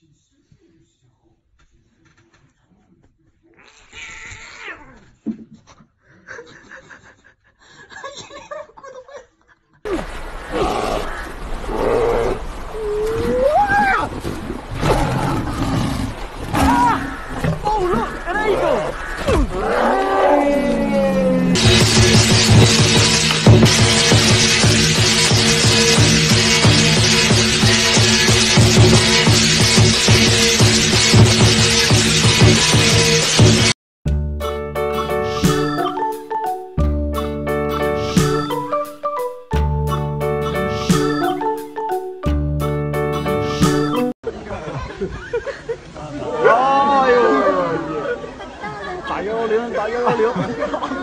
she's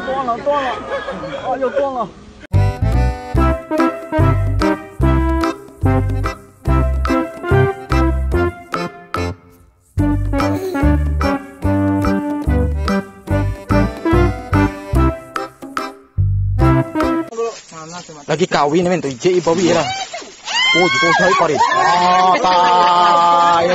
断了，断了，啊，又断了。lagi kawin men tu je bawi lah oh juga saya pare ah tai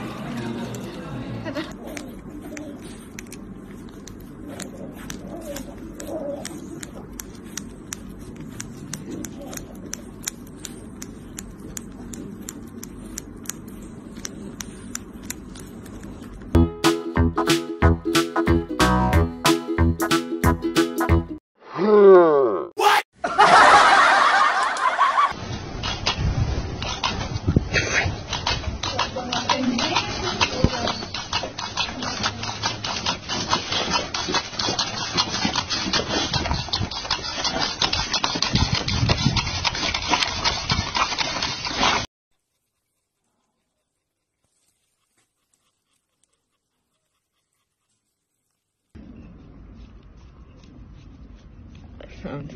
Um,